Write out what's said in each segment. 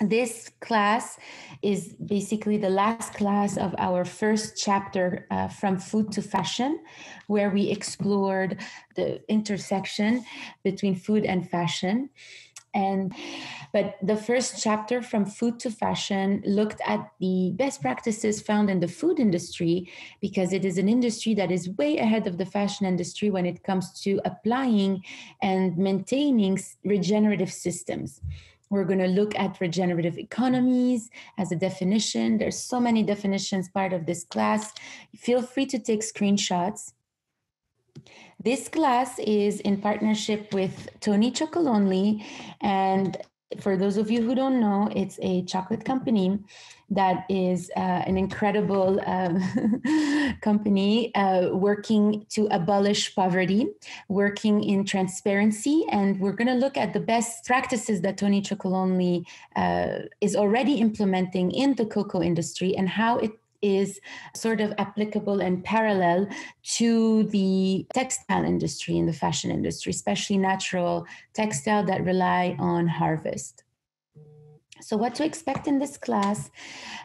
this class is basically the last class of our first chapter uh, from food to fashion where we explored the intersection between food and fashion. And but the first chapter from food to fashion looked at the best practices found in the food industry because it is an industry that is way ahead of the fashion industry when it comes to applying and maintaining regenerative systems we're going to look at regenerative economies as a definition. There's so many definitions part of this class. Feel free to take screenshots. This class is in partnership with Tony Chocolonely. And for those of you who don't know, it's a chocolate company that is uh, an incredible um, company uh, working to abolish poverty, working in transparency. And we're going to look at the best practices that Tony Chocolonely uh, is already implementing in the cocoa industry and how it is sort of applicable and parallel to the textile industry and the fashion industry, especially natural textile that rely on harvest. So, what to expect in this class?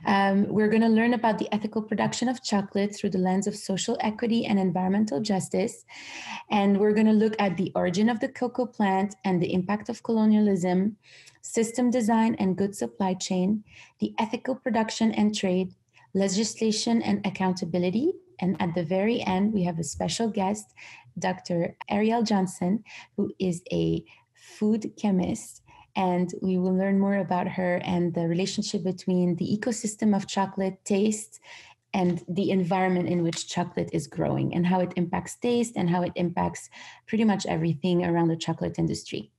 Um, we're going to learn about the ethical production of chocolate through the lens of social equity and environmental justice. And we're going to look at the origin of the cocoa plant and the impact of colonialism, system design and good supply chain, the ethical production and trade, legislation and accountability. And at the very end, we have a special guest, Dr. Ariel Johnson, who is a food chemist. And we will learn more about her and the relationship between the ecosystem of chocolate, taste, and the environment in which chocolate is growing, and how it impacts taste and how it impacts pretty much everything around the chocolate industry.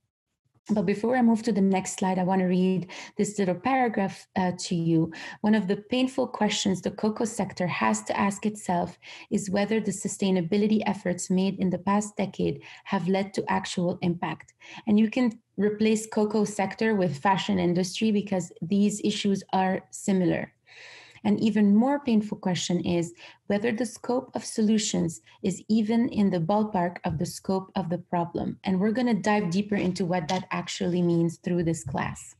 But before I move to the next slide, I want to read this little paragraph uh, to you. One of the painful questions the cocoa sector has to ask itself is whether the sustainability efforts made in the past decade have led to actual impact. And you can replace cocoa sector with fashion industry because these issues are similar. An even more painful question is whether the scope of solutions is even in the ballpark of the scope of the problem. And we're going to dive deeper into what that actually means through this class.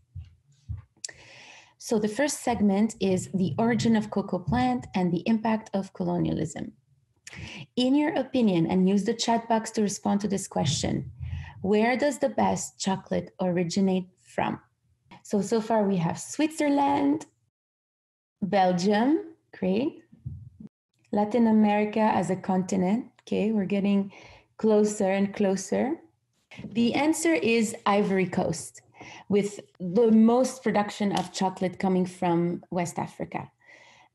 So the first segment is the origin of cocoa plant and the impact of colonialism. In your opinion, and use the chat box to respond to this question, where does the best chocolate originate from? So, so far we have Switzerland, Belgium, great. Latin America as a continent, okay, we're getting closer and closer. The answer is Ivory Coast, with the most production of chocolate coming from West Africa.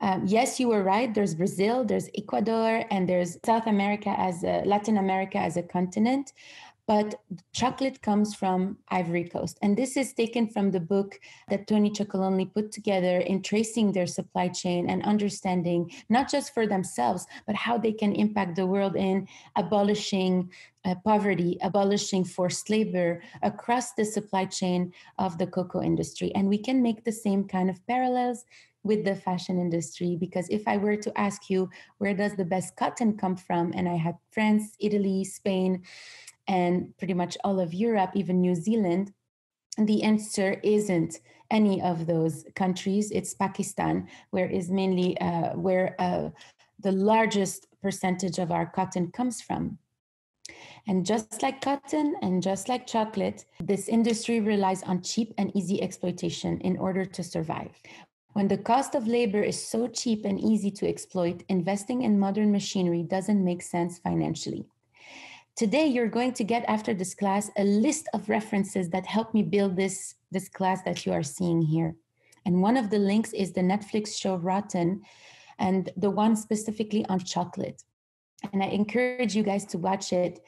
Um, yes, you were right. There's Brazil, there's Ecuador, and there's South America as a, Latin America as a continent but chocolate comes from Ivory Coast. And this is taken from the book that Tony Chocolonely put together in tracing their supply chain and understanding, not just for themselves, but how they can impact the world in abolishing uh, poverty, abolishing forced labor across the supply chain of the cocoa industry. And we can make the same kind of parallels with the fashion industry because if i were to ask you where does the best cotton come from and i had france italy spain and pretty much all of Europe, even New Zealand, the answer isn't any of those countries. It's Pakistan, where is mainly uh, where uh, the largest percentage of our cotton comes from. And just like cotton and just like chocolate, this industry relies on cheap and easy exploitation in order to survive. When the cost of labor is so cheap and easy to exploit, investing in modern machinery doesn't make sense financially. Today, you're going to get after this class a list of references that help me build this, this class that you are seeing here. And one of the links is the Netflix show Rotten and the one specifically on chocolate. And I encourage you guys to watch it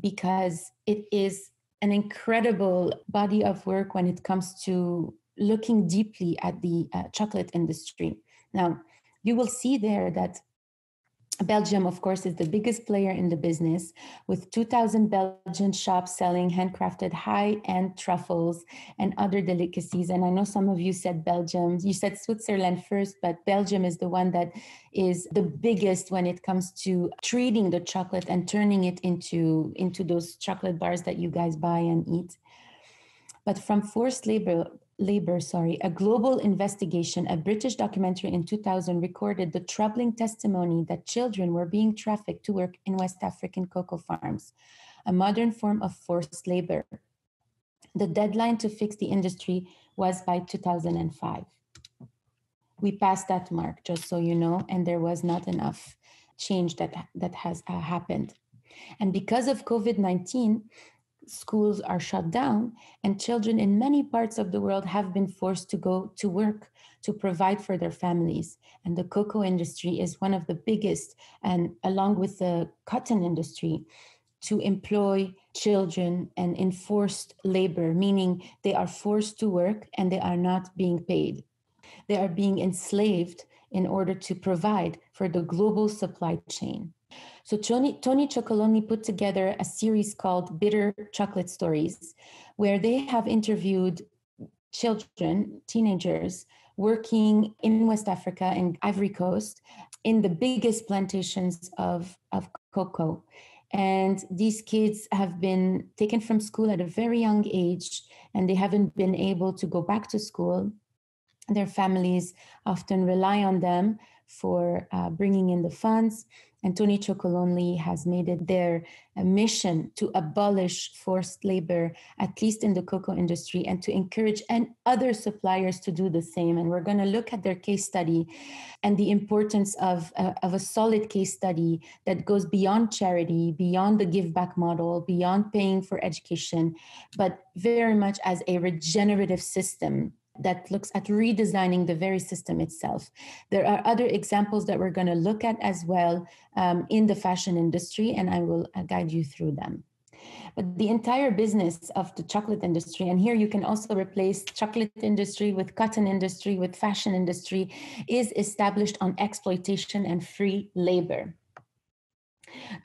because it is an incredible body of work when it comes to looking deeply at the uh, chocolate industry. Now, you will see there that Belgium, of course, is the biggest player in the business with 2,000 Belgian shops selling handcrafted high end truffles and other delicacies. And I know some of you said Belgium, you said Switzerland first, but Belgium is the one that is the biggest when it comes to treating the chocolate and turning it into, into those chocolate bars that you guys buy and eat. But from forced labor, labor, sorry, a global investigation, a British documentary in 2000 recorded the troubling testimony that children were being trafficked to work in West African cocoa farms, a modern form of forced labor. The deadline to fix the industry was by 2005. We passed that mark, just so you know, and there was not enough change that, that has uh, happened. And because of COVID 19, schools are shut down, and children in many parts of the world have been forced to go to work to provide for their families. And the cocoa industry is one of the biggest, and along with the cotton industry, to employ children and enforced labor, meaning they are forced to work and they are not being paid. They are being enslaved in order to provide for the global supply chain. So Tony, Tony Chocolonely put together a series called Bitter Chocolate Stories, where they have interviewed children, teenagers, working in West Africa and Ivory Coast in the biggest plantations of, of cocoa. And these kids have been taken from school at a very young age, and they haven't been able to go back to school. Their families often rely on them for uh, bringing in the funds. And Tony Chocolonely has made it their uh, mission to abolish forced labor, at least in the cocoa industry, and to encourage and other suppliers to do the same. And we're going to look at their case study and the importance of, uh, of a solid case study that goes beyond charity, beyond the give back model, beyond paying for education, but very much as a regenerative system that looks at redesigning the very system itself. There are other examples that we're going to look at as well um, in the fashion industry, and I will uh, guide you through them. But the entire business of the chocolate industry, and here you can also replace chocolate industry with cotton industry, with fashion industry, is established on exploitation and free labor.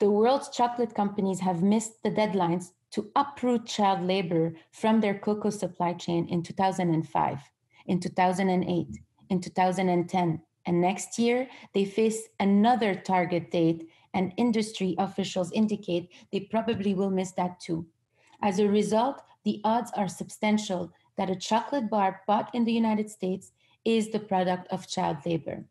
The world's chocolate companies have missed the deadlines to uproot child labor from their cocoa supply chain in 2005, in 2008, in 2010. And next year, they face another target date, and industry officials indicate they probably will miss that too. As a result, the odds are substantial that a chocolate bar bought in the United States is the product of child labor.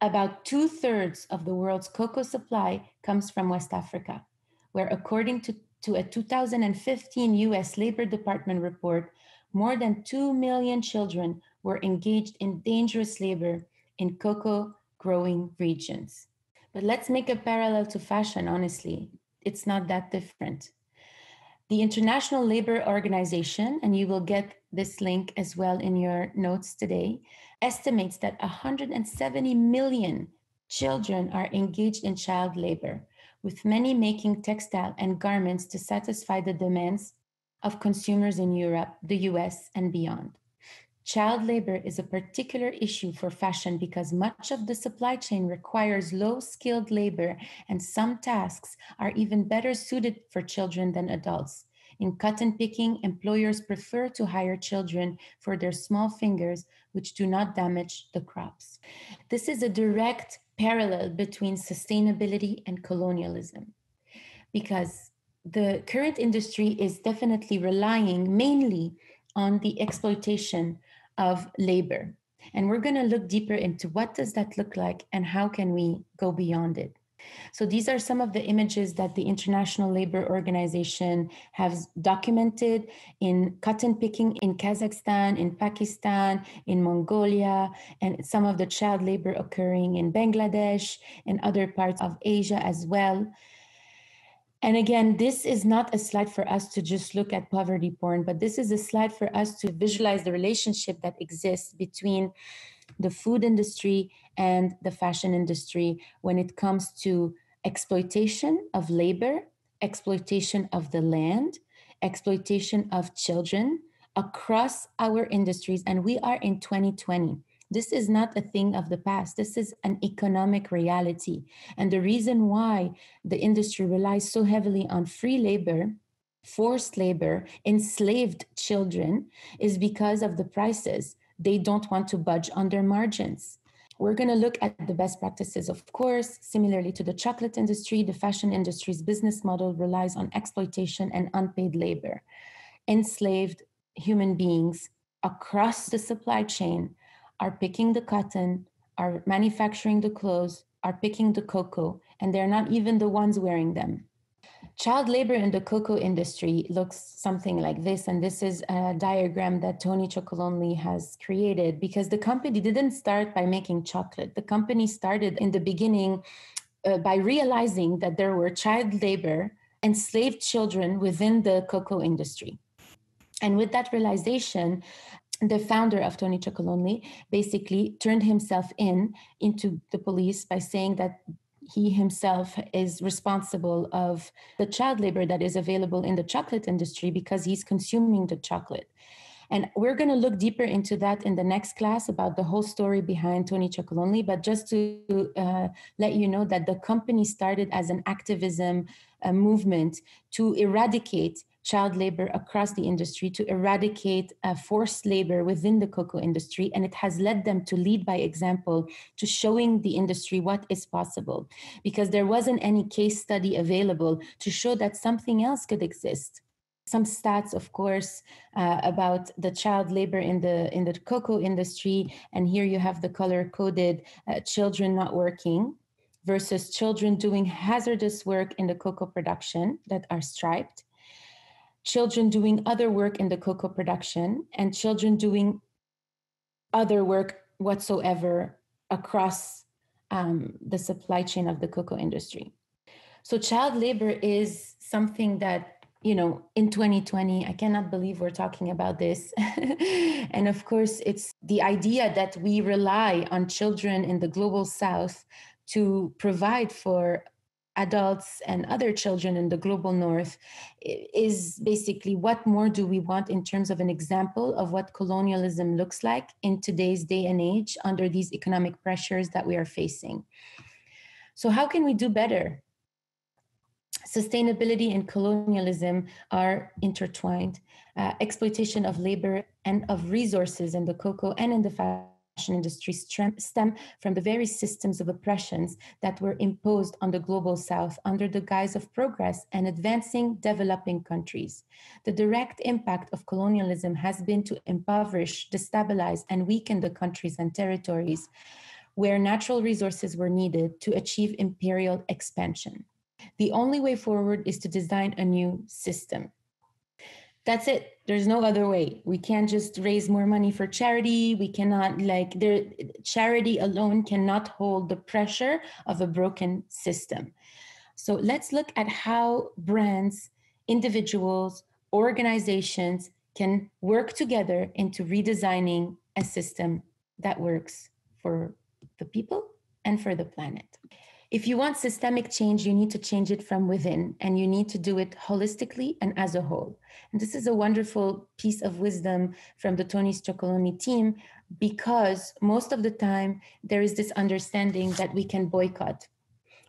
About two thirds of the world's cocoa supply comes from West Africa, where, according to to a 2015 US Labor Department report, more than 2 million children were engaged in dangerous labor in cocoa growing regions. But let's make a parallel to fashion, honestly. It's not that different. The International Labor Organization, and you will get this link as well in your notes today, estimates that 170 million children are engaged in child labor, with many making textile and garments to satisfy the demands of consumers in Europe, the US, and beyond. Child labor is a particular issue for fashion because much of the supply chain requires low skilled labor, and some tasks are even better suited for children than adults. In cotton picking, employers prefer to hire children for their small fingers, which do not damage the crops. This is a direct parallel between sustainability and colonialism because the current industry is definitely relying mainly on the exploitation of labor. And we're going to look deeper into what does that look like and how can we go beyond it so these are some of the images that the International Labor Organization has documented in cotton picking in Kazakhstan, in Pakistan, in Mongolia, and some of the child labor occurring in Bangladesh and other parts of Asia as well. And again, this is not a slide for us to just look at poverty porn, but this is a slide for us to visualize the relationship that exists between the food industry and the fashion industry when it comes to exploitation of labor, exploitation of the land, exploitation of children across our industries. And we are in 2020. This is not a thing of the past. This is an economic reality. And the reason why the industry relies so heavily on free labor, forced labor, enslaved children is because of the prices they don't want to budge on their margins. We're going to look at the best practices, of course. Similarly to the chocolate industry, the fashion industry's business model relies on exploitation and unpaid labor. Enslaved human beings across the supply chain are picking the cotton, are manufacturing the clothes, are picking the cocoa, and they're not even the ones wearing them. Child labor in the cocoa industry looks something like this, and this is a diagram that Tony Chocolonely has created because the company didn't start by making chocolate. The company started in the beginning uh, by realizing that there were child labor, enslaved children within the cocoa industry. And with that realization, the founder of Tony Chocolonely basically turned himself in into the police by saying that he himself is responsible of the child labor that is available in the chocolate industry because he's consuming the chocolate. And we're going to look deeper into that in the next class about the whole story behind Tony Chocolonely. But just to uh, let you know that the company started as an activism uh, movement to eradicate child labor across the industry to eradicate uh, forced labor within the cocoa industry. And it has led them to lead by example to showing the industry what is possible because there wasn't any case study available to show that something else could exist some stats of course uh, about the child labor in the in the cocoa industry and here you have the color coded uh, children not working versus children doing hazardous work in the cocoa production that are striped children doing other work in the cocoa production, and children doing other work whatsoever across um, the supply chain of the cocoa industry. So, child labor is something that, you know, in 2020, I cannot believe we're talking about this. and of course, it's the idea that we rely on children in the global south to provide for adults and other children in the global north is basically what more do we want in terms of an example of what colonialism looks like in today's day and age under these economic pressures that we are facing? So how can we do better? Sustainability and colonialism are intertwined. Uh, exploitation of labor and of resources in the cocoa and in the fashion industry stem from the very systems of oppressions that were imposed on the global south under the guise of progress and advancing developing countries. The direct impact of colonialism has been to impoverish, destabilize, and weaken the countries and territories where natural resources were needed to achieve imperial expansion. The only way forward is to design a new system that's it. There's no other way. We can't just raise more money for charity. We cannot like there charity alone cannot hold the pressure of a broken system. So let's look at how brands individuals organizations can work together into redesigning a system that works for the people and for the planet if you want systemic change, you need to change it from within and you need to do it holistically and as a whole. And this is a wonderful piece of wisdom from the Tony Chocolonely team because most of the time there is this understanding that we can boycott,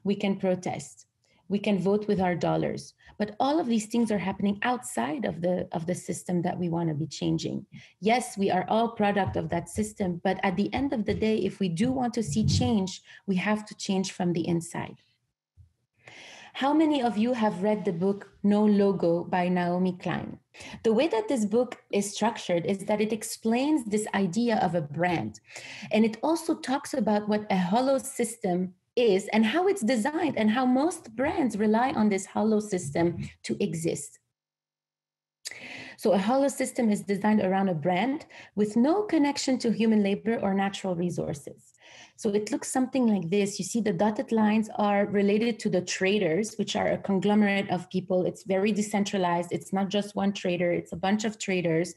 we can protest, we can vote with our dollars but all of these things are happening outside of the of the system that we want to be changing yes we are all product of that system but at the end of the day if we do want to see change we have to change from the inside how many of you have read the book No Logo by Naomi Klein? The way that this book is structured is that it explains this idea of a brand. And it also talks about what a hollow system is and how it's designed and how most brands rely on this hollow system to exist. So, a hollow system is designed around a brand with no connection to human labor or natural resources. So, it looks something like this. You see, the dotted lines are related to the traders, which are a conglomerate of people. It's very decentralized. It's not just one trader, it's a bunch of traders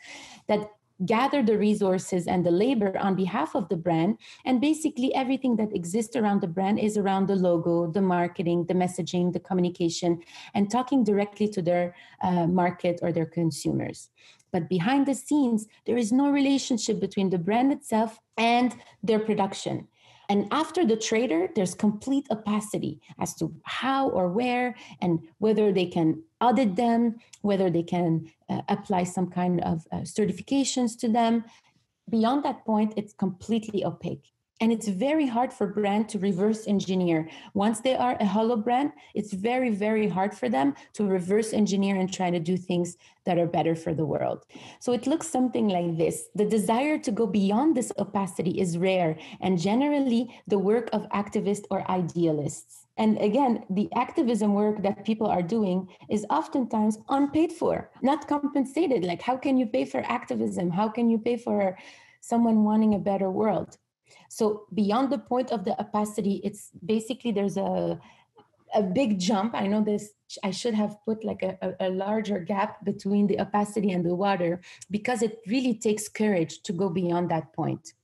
that gather the resources and the labor on behalf of the brand. And basically, everything that exists around the brand is around the logo, the marketing, the messaging, the communication, and talking directly to their uh, market or their consumers. But behind the scenes, there is no relationship between the brand itself and their production. And after the trader, there's complete opacity as to how or where and whether they can audit them, whether they can uh, apply some kind of uh, certifications to them. Beyond that point, it's completely opaque. And it's very hard for brand to reverse engineer. Once they are a hollow brand it's very very hard for them to reverse engineer and try to do things that are better for the world. So it looks something like this. The desire to go beyond this opacity is rare and generally the work of activists or idealists. And again the activism work that people are doing is oftentimes unpaid for not compensated. Like how can you pay for activism? How can you pay for someone wanting a better world so beyond the point of the opacity, it's basically there's a a big jump. I know this. I should have put like a, a, larger gap between the opacity and the water because it really takes courage to go beyond that point.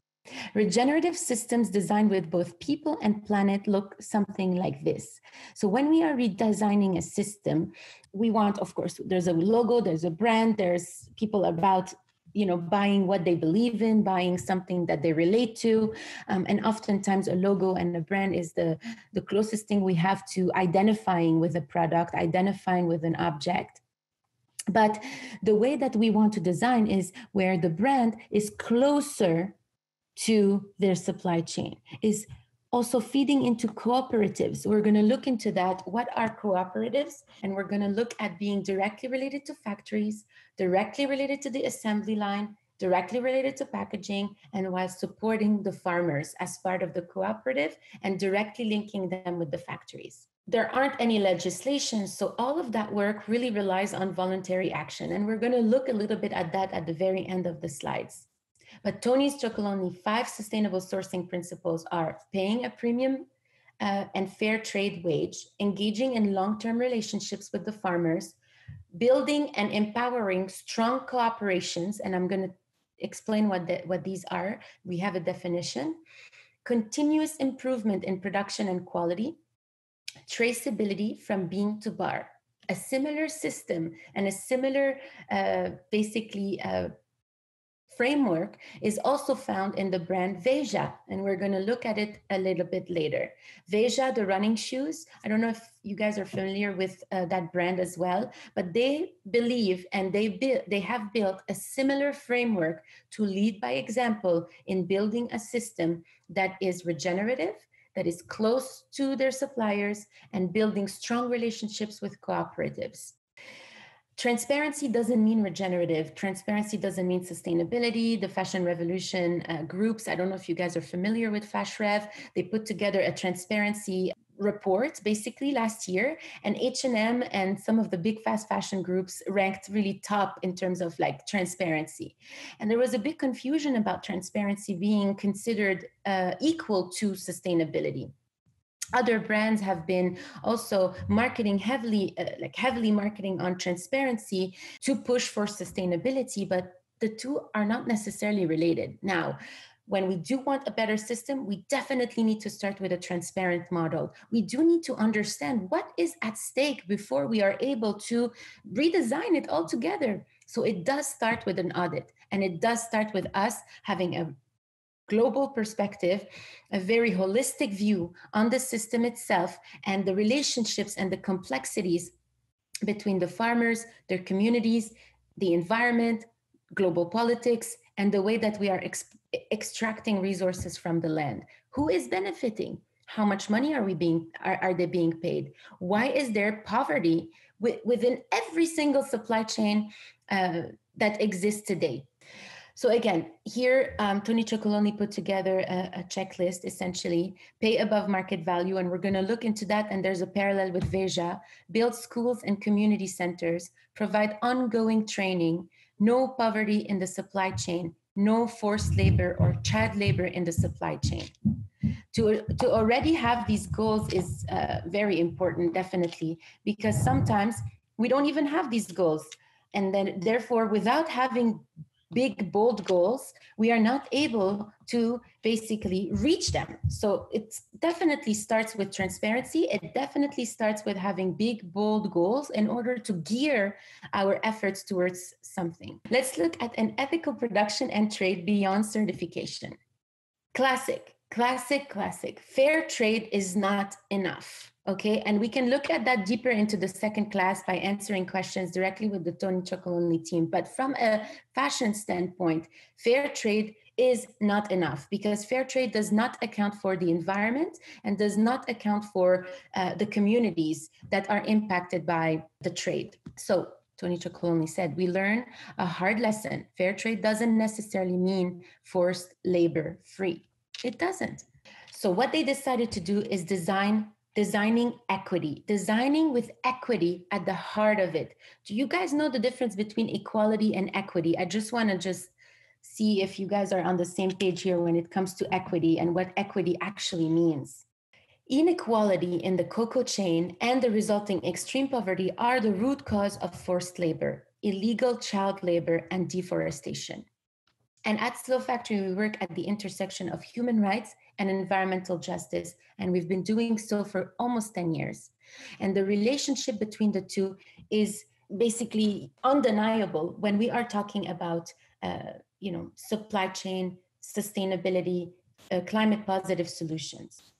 Regenerative systems designed with both people and planet look something like this. So when we are redesigning a system, we want, of course, there's a logo, there's a brand, there's people about you know buying what they believe in buying something that they relate to um, and oftentimes a logo and a brand is the the closest thing we have to identifying with a product identifying with an object but the way that we want to design is where the brand is closer to their supply chain is also feeding into cooperatives. We're going to look into that. What are cooperatives? And we're going to look at being directly related to factories, directly related to the assembly line, directly related to packaging, and while supporting the farmers as part of the cooperative and directly linking them with the factories. There aren't any legislations, so all of that work really relies on voluntary action. And we're going to look a little bit at that at the very end of the slides. But Tony's Chocolonely five sustainable sourcing principles are paying a premium uh, and fair trade wage, engaging in long-term relationships with the farmers, building and empowering strong cooperations, and I'm going to explain what, the, what these are. We have a definition. Continuous improvement in production and quality, traceability from bean to bar. A similar system and a similar, uh, basically, uh, framework is also found in the brand Veja, and we're going to look at it a little bit later. Veja, the running shoes, I don't know if you guys are familiar with uh, that brand as well, but they believe and they they have built a similar framework to lead by example in building a system that is regenerative, that is close to their suppliers, and building strong relationships with cooperatives transparency doesn't mean regenerative. Transparency doesn't mean sustainability. The fashion revolution uh, groups i don't know if you guys are familiar with fashrev they put together a transparency report basically last year and h&m and some of the big fast fashion groups ranked really top in terms of like transparency. And there was a big confusion about transparency being considered uh, equal to sustainability other brands have been also marketing heavily uh, like heavily marketing on transparency to push for sustainability but the two are not necessarily related now when we do want a better system, we definitely need to start with a transparent model. We do need to understand what is at stake before we are able to redesign it all together. So it does start with an audit and it does start with us having a global perspective, a very holistic view on the system itself and the relationships and the complexities between the farmers, their communities, the environment, global politics, and the way that we are ex- extracting resources from the land. Who is benefiting? How much money are we being are, are they being paid? Why is there poverty w- within every single supply chain uh, that exists today? So again, here um, Tony Chocolonely put together a, a, checklist, essentially pay above market value, and we're going to look into that. And there's a parallel with Veja: build schools and community centers, provide ongoing training, no poverty in the supply chain, no forced labor or child labor in the supply chain. To, to already have these goals is uh, very important, definitely, because sometimes we don't even have these goals. And then, therefore, without having big, bold goals, we are not able to basically reach them. So it definitely starts with transparency. It definitely starts with having big, bold goals in order to gear our efforts towards something. Let's look at an ethical production and trade beyond certification. Classic, classic, classic. Fair trade is not enough. Okay, and we can look at that deeper into the second class by answering questions directly with the Tony Chocolonely team. But from a fashion standpoint, fair trade is not enough because fair trade does not account for the environment and does not account for uh, the communities that are impacted by the trade. So Tony Chocolonely said, we learn a hard lesson. Fair trade doesn't necessarily mean forced labor free. It doesn't. So what they decided to do is design designing equity, designing with equity at the heart of it. Do you guys know the difference between equality and equity? I just want to just see if you guys are on the same page here when it comes to equity and what equity actually means. Inequality in the cocoa chain and the resulting extreme poverty are the root cause of forced labor, illegal child labor, and deforestation. And at Slow Factory, we work at the intersection of human rights and environmental justice. And we've been doing so for almost 10 years. And the relationship between the two is basically undeniable when we are talking about, uh, you know, supply chain, sustainability, uh, climate positive solutions.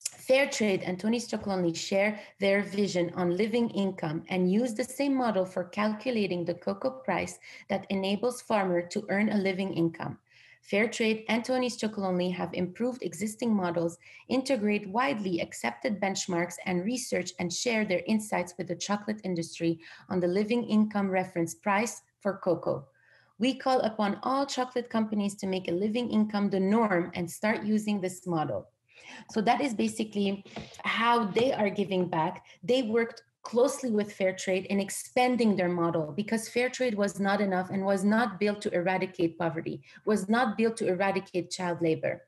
Fair Trade and Tony Chocolonely share their vision on living income and use the same model for calculating the cocoa price that enables farmer to earn a living income. Fair Trade and Tony's Chocolonely have improved existing models, integrate widely accepted benchmarks and research, and share their insights with the chocolate industry on the living income reference price for cocoa. We call upon all chocolate companies to make a living income the norm and start using this model. So that is basically how they are giving back. They worked closely with fair trade in expanding their model because fair trade was not enough and was not built to eradicate poverty, was not built to eradicate child labor.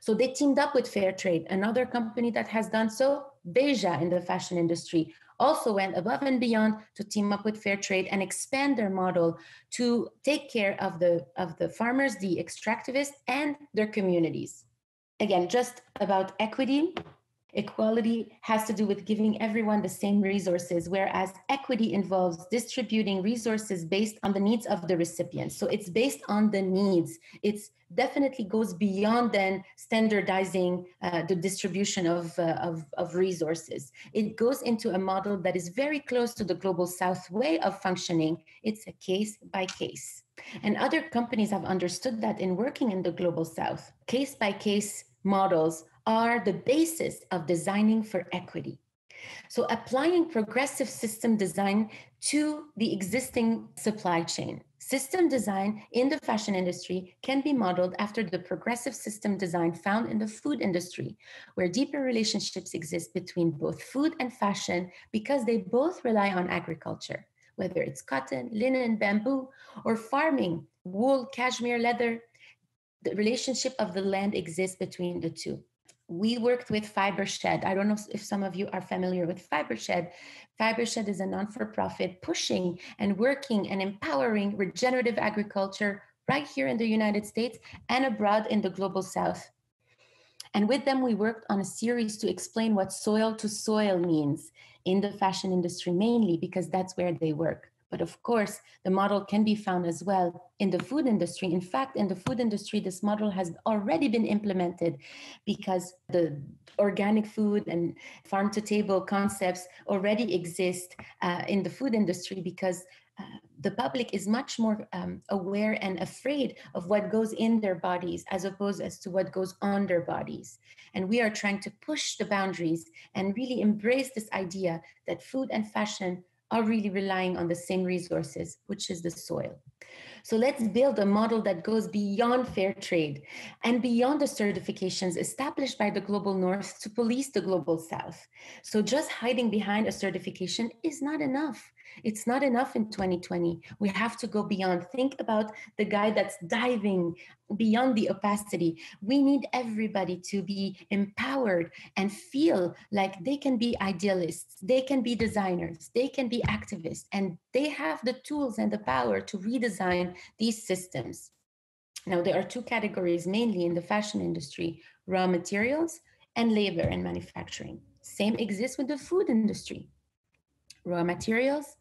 So they teamed up with fair trade. Another company that has done so, Veja in the fashion industry, also went above and beyond to team up with fair trade and expand their model to take care of the of the farmers, the extractivists, and their communities again, just about equity. Equality has to do with giving everyone the same resources, whereas equity involves distributing resources based on the needs of the recipient. So it's based on the needs. It's definitely goes beyond then standardizing uh, the distribution of, uh, of, of resources. It goes into a model that is very close to the global south way of functioning. It's a case by case. And other companies have understood that in working in the global south, case by case models are the basis of designing for equity. So, applying progressive system design to the existing supply chain. System design in the fashion industry can be modeled after the progressive system design found in the food industry, where deeper relationships exist between both food and fashion because they both rely on agriculture whether it's cotton, linen, bamboo, or farming, wool, cashmere, leather. The relationship of the land exists between the two. We worked with FiberShed. I don't know if some of you are familiar with FiberShed. FiberShed is a non for profit pushing and working and empowering regenerative agriculture right here in the United States and abroad in the global south. And with them, we worked on a series to explain what soil to soil means in the fashion industry mainly because that's where they work. But of course, the model can be found as well in the food industry. In fact, in the food industry, this model has already been implemented because the organic food and farm to table concepts already exist uh, in the food industry because uh, the public is much more um, aware and afraid of what goes in their bodies as opposed as to what goes on their bodies and we are trying to push the boundaries and really embrace this idea that food and fashion are really relying on the same resources which is the soil so let's build a model that goes beyond fair trade and beyond the certifications established by the global north to police the global south. So just hiding behind a certification is not enough. It's not enough in 2020. We have to go beyond. Think about the guy that's diving beyond the opacity. We need everybody to be empowered and feel like they can be idealists, they can be designers, they can be activists, and they have the tools and the power to redesign these systems. Now, there are two categories mainly in the fashion industry raw materials and labor and manufacturing. Same exists with the food industry. Raw materials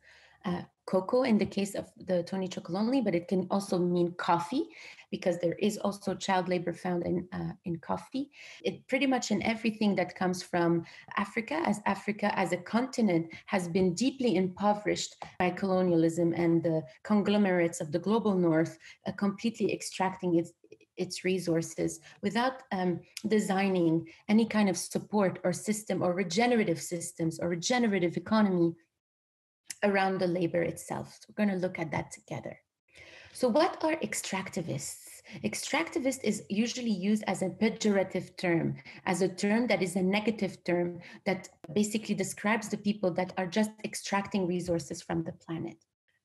uh, cocoa in the case of the Tony Chocolonely, but it can also mean coffee because there is also child labor found in uh, in coffee. It pretty much in everything that comes from Africa, as Africa as a continent has been deeply impoverished by colonialism and the conglomerates of the global north, uh, completely extracting its its resources without um, designing any kind of support or system or regenerative systems or regenerative economy around the labor itself. So we're going to look at that together. So, what are extractivists? Extractivist is usually used as a pejorative term, as a term that is a negative term that basically describes the people that are just extracting resources from the planet.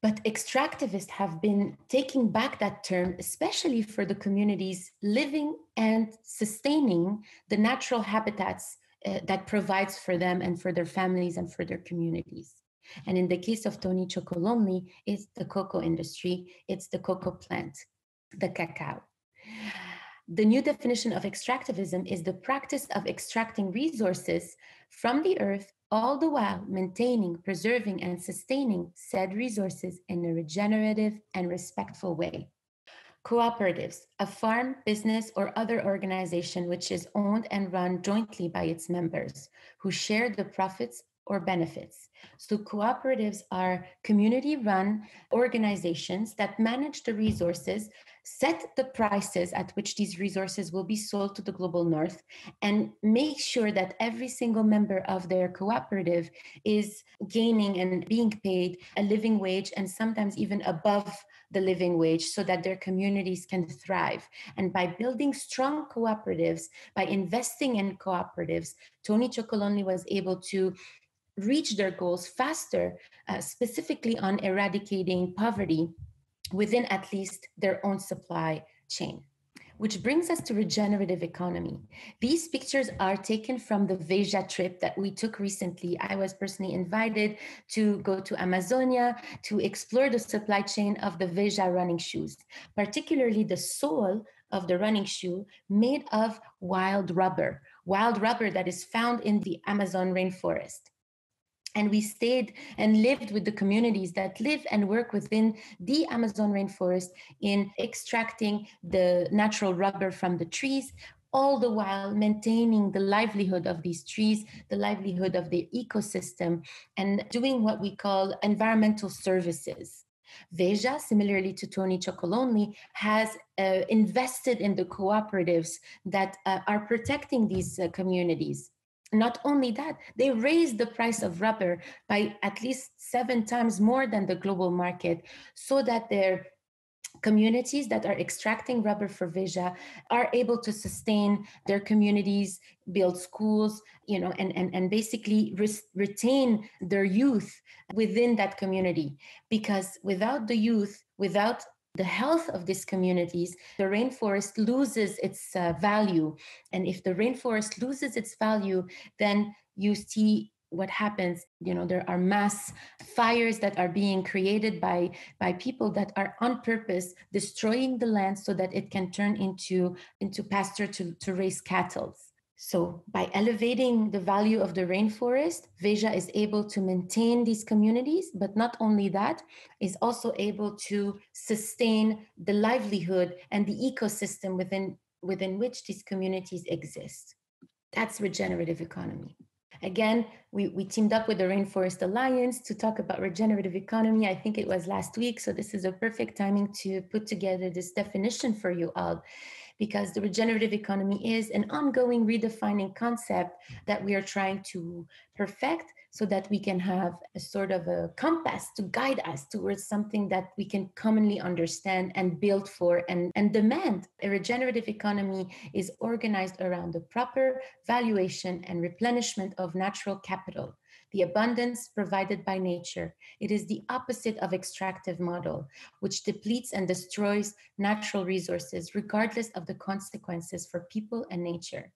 But extractivists have been taking back that term, especially for the communities living and sustaining the natural habitats uh, that provides for them and for their families and for their communities. And in the case of Tony Chocolonely, it's the cocoa industry, it's the cocoa plant, the cacao. The new definition of extractivism is the practice of extracting resources from the earth, all the while maintaining, preserving, and sustaining said resources in a regenerative and respectful way. Cooperatives, a farm, business, or other organization which is owned and run jointly by its members, who share the profits or benefits. So, cooperatives are community run organizations that manage the resources, set the prices at which these resources will be sold to the global north, and make sure that every single member of their cooperative is gaining and being paid a living wage and sometimes even above the living wage so that their communities can thrive. And by building strong cooperatives, by investing in cooperatives, Tony Chocolonely was able to reach their goals faster, uh, specifically on eradicating poverty within at least their own supply chain. Which brings us to regenerative economy. These pictures are taken from the Veja trip that we took recently. I was personally invited to go to Amazonia to explore the supply chain of the Veja running shoes, particularly the sole of the running shoe made of wild rubber, wild rubber that is found in the Amazon rainforest and we stayed and lived with the communities that live and work within the Amazon rainforest in extracting the natural rubber from the trees, all the while maintaining the livelihood of these trees, the livelihood of the ecosystem, and doing what we call environmental services. Veja, similarly to Tony Chocolonely, has uh, invested in the cooperatives that uh, are protecting these uh, communities not only that, they raised the price of rubber by at least seven times more than the global market so that their communities that are extracting rubber for Veja are able to sustain their communities, build schools, you know, and, and, and basically retain their youth within that community. Because without the youth, without the health of these communities, the rainforest loses its uh, value. And if the rainforest loses its value, then you see what happens you know there are mass fires that are being created by by people that are on purpose destroying the land so that it can turn into into pasture to to raise cattle so, by elevating the value of the rainforest, Veja is able to maintain these communities, but not only that, is also able to sustain the livelihood and the ecosystem within, within which these communities exist. That's regenerative economy. Again, we, we teamed up with the Rainforest Alliance to talk about regenerative economy. I think it was last week. So, this is a perfect timing to put together this definition for you all because the regenerative economy is an ongoing redefining concept that we are trying to perfect so that we can have a sort of a compass to guide us towards something that we can commonly understand and build for and, and demand. A regenerative economy is organized around the proper valuation and replenishment of natural capital the abundance provided by nature. It is the opposite of extractive model, which depletes and destroys natural resources regardless of the consequences for people and nature.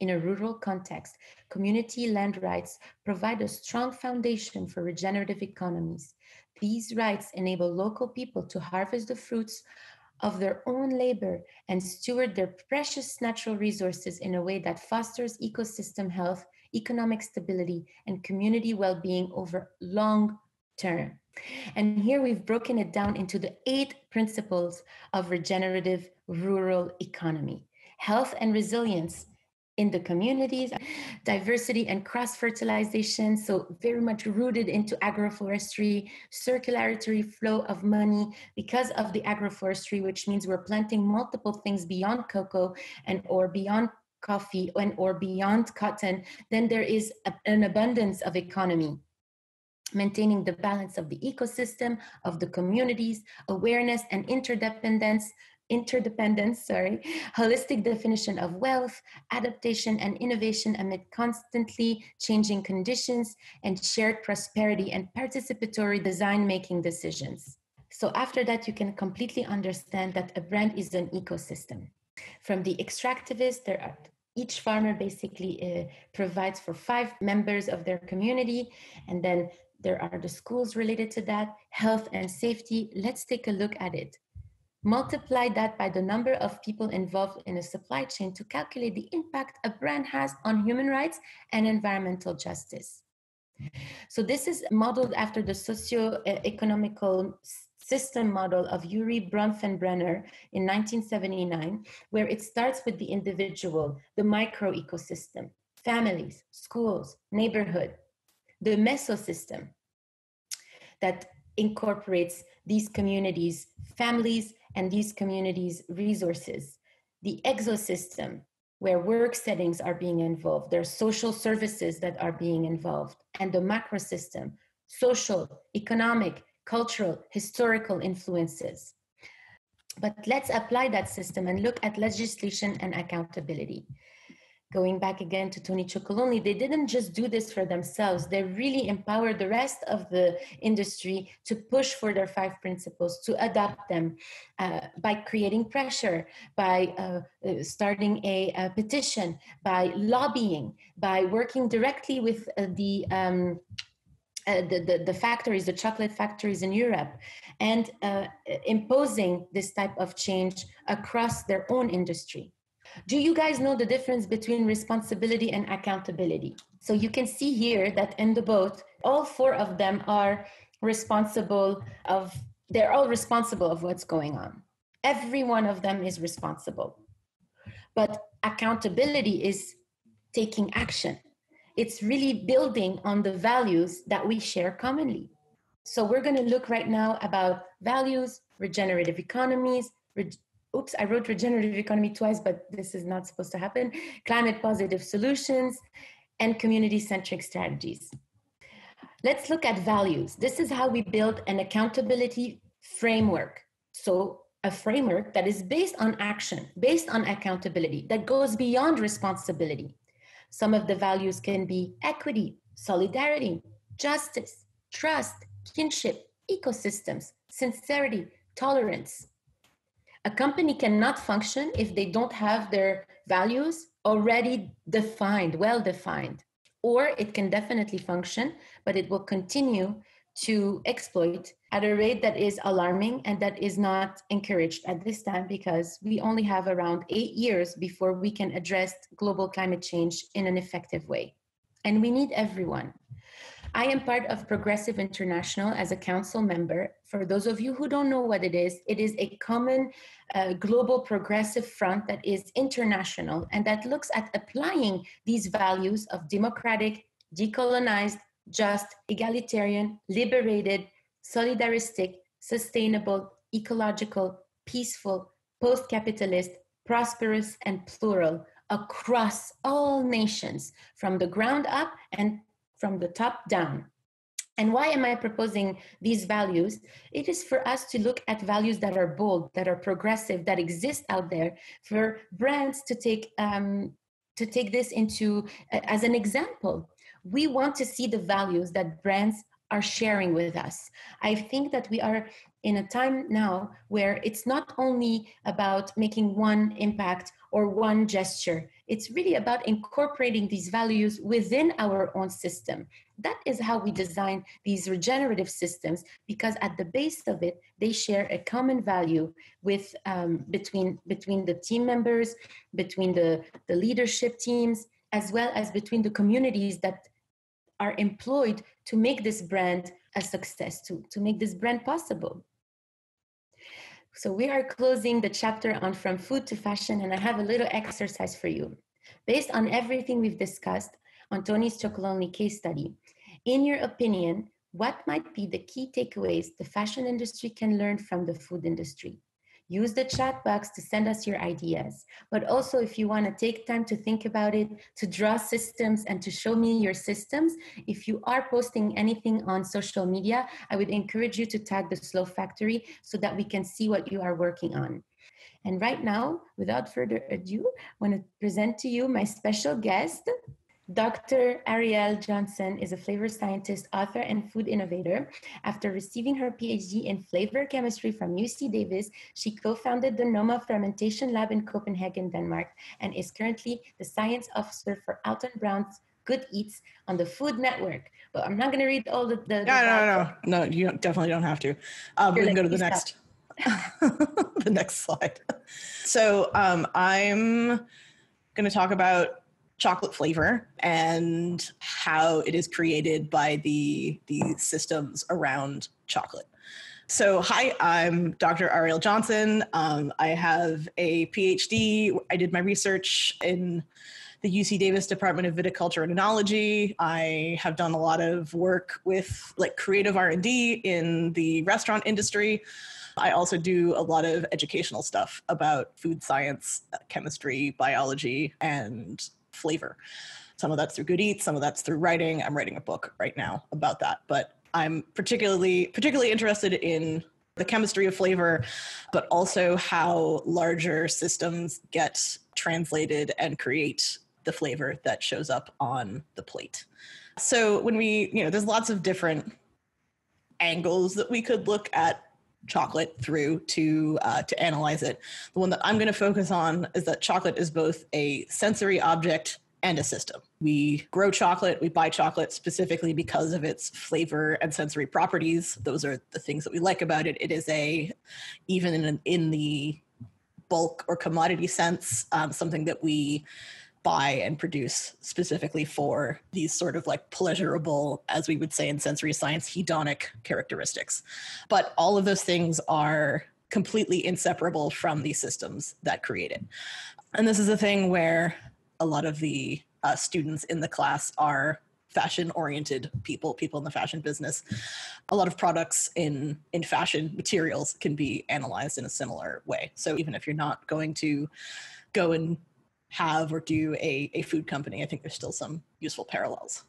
In a rural context, community land rights provide a strong foundation for regenerative economies. These rights enable local people to harvest the fruits of their own labor and steward their precious natural resources in a way that fosters ecosystem health economic stability, and community well being over long term. And here we've broken it down into the eight principles of regenerative rural economy health and resilience in the communities, diversity and cross fertilization. So, very much rooted into agroforestry, circularity flow of money because of the agroforestry, which means we're planting multiple things beyond cocoa and or beyond coffee and or beyond cotton. Then there is a, an abundance of economy maintaining the balance of the ecosystem of the communities awareness and interdependence interdependence, sorry, holistic definition of wealth, adaptation and innovation amid constantly changing conditions, and shared prosperity and participatory design making decisions. So, after that, you can completely understand that a brand is an ecosystem. From the extractivist, there are each farmer basically uh, provides for five members of their community and then there are the schools related to that health and safety let's take a look at it Multiply that by the number of people involved in a supply chain to calculate the impact a brand has on human rights and environmental justice. So this is modeled after the socio-economical system model of Urie Bronfenbrenner in 1979, where it starts with the individual, the micro ecosystem, families, schools, neighborhood, the mesosystem that incorporates these communities, families, and these communities' resources. The exosystem, where work settings are being involved, there are social services that are being involved, and the macro system, social, economic, cultural, historical influences. But let's apply that system and look at legislation and accountability going back again to Tony Chocolonely, they didn't just do this for themselves. They really empowered the rest of the industry to push for their five principles, to adopt them uh, by creating pressure, by uh, uh, starting a, a, petition, by lobbying, by working directly with uh, the um, uh, the, the, the, factories, the chocolate factories in Europe, and uh, imposing this type of change across their own industry. Do you guys know the difference between responsibility and accountability? So you can see here that in the boat, all four of them are responsible of, they're all responsible of what's going on. Every one of them is responsible. But accountability is taking action. It's really building on the values that we share commonly. So we're going to look right now about values, regenerative economies, oops, I wrote regenerative economy twice, but this is not supposed to happen. Climate positive solutions and community centric strategies. Let's look at values. This is how we build an accountability framework. So, a framework that is based on action, based on accountability, that goes beyond responsibility. Some of the values can be equity, solidarity, justice, trust, kinship, ecosystems, sincerity, tolerance, a company cannot function if they don't have their values already defined, well defined. Or it can definitely function, but it will continue to exploit at a rate that is alarming and that is not encouraged at this time because we only have around eight years before we can address global climate change in an effective way. And we need everyone. I am part of Progressive International as a council member. For those of you who don't know what it is, it is a common uh, global progressive front that is international and that looks at applying these values of democratic, decolonized, just, egalitarian, liberated, solidaristic, sustainable, ecological, peaceful, post capitalist, prosperous, and plural across all nations from the ground up and from the top down. And why am I proposing these values? It is for us to look at values that are bold, that are progressive, that exist out there, for brands to take um, to take this into uh, as an example. We want to see the values that brands are sharing with us. I think that we are in a time now where it's not only about making one impact or one gesture, it's really about incorporating these values within our own system. That is how we design these regenerative systems because at the base of it, they share a common value with um, between between the team members, between the, the leadership teams, as well as between the communities that are employed to make this brand a success to, to make this brand possible. So we are closing the chapter on from food to fashion, and I have a little exercise for you. Based on everything we've discussed on Tony's Chocolonely case study, in your opinion, what might be the key takeaways the fashion industry can learn from the food industry? Use the chat box to send us your ideas. But also, if you want to take time to think about it, to draw systems and to show me your systems, if you are posting anything on social media, I would encourage you to tag the Slow Factory so that we can see what you are working on. And right now, without further ado, I want to present to you my special guest, Dr. Arielle Johnson is a flavor scientist, author, and food innovator. After receiving her PhD in flavor chemistry from UC Davis, she co founded the Noma Fermentation Lab in Copenhagen, Denmark, and is currently the science officer for Alton Brown's Good Eats on the Food Network. But I'm not going to read all the. the, the no, no, no, no, no. You definitely don't have to. Um, we can go to the next. the next slide. So um, I'm going to talk about chocolate flavor and how it is created by the the systems around chocolate. So, hi, I'm Dr. Arielle Johnson. Um, I have a PhD. I did my research in the UC Davis Department of Viticulture and Enology. I have done a lot of work with like creative R&D in the restaurant industry. I also do a lot of educational stuff about food science, chemistry, biology, and flavor. Some of that's through Good Eats, some of that's through writing. I'm writing a book right now about that, but I'm particularly particularly interested in the chemistry of flavor, but also how larger systems get translated and create the flavor that shows up on the plate. So when we, you know, there's lots of different angles that we could look at chocolate through to uh, to analyze it. The one that I'm going to focus on is that chocolate is both a sensory object and a system. We grow chocolate, we buy chocolate specifically because of its flavor and sensory properties. Those are the things that we like about it. It is a even in in the bulk or commodity sense, um, something that we buy and produce specifically for these sort of like pleasurable, as we would say in sensory science, hedonic characteristics. But all of those things are completely inseparable from these systems that create it. And this is a thing where a lot of the uh, students in the class are fashion oriented people people in the fashion business a lot of products in in fashion materials can be analyzed in a similar way so even if you're not going to go and have or do a, a food company. I think there's still some useful parallels.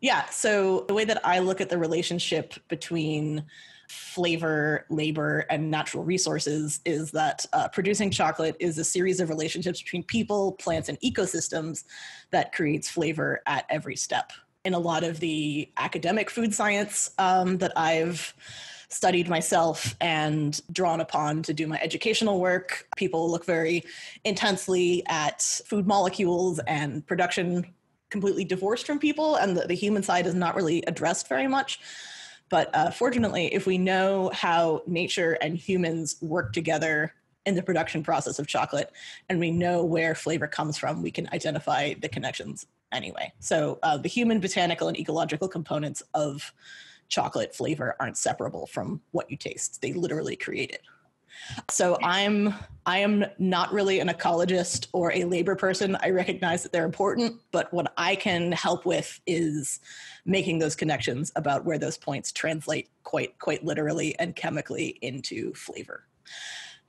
Yeah, so the way that I look at the relationship between flavor, labor, and natural resources is that uh, producing chocolate is a series of relationships between people, plants, and ecosystems that creates flavor at every step. In a lot of the academic food science um, that I've studied myself and drawn upon to do my educational work. People look very intensely at food molecules and production completely divorced from people, and the, the human side is not really addressed very much. But uh, fortunately, if we know how nature and humans work together in the production process of chocolate and we know where flavor comes from, we can identify the connections anyway. So uh, the human, botanical, and ecological components of chocolate flavor aren't separable from what you taste. They literally create it. So I'm I am not really an ecologist or a labor person. I recognize that they're important, but what I can help with is making those connections about where those points translate quite quite literally and chemically into flavor.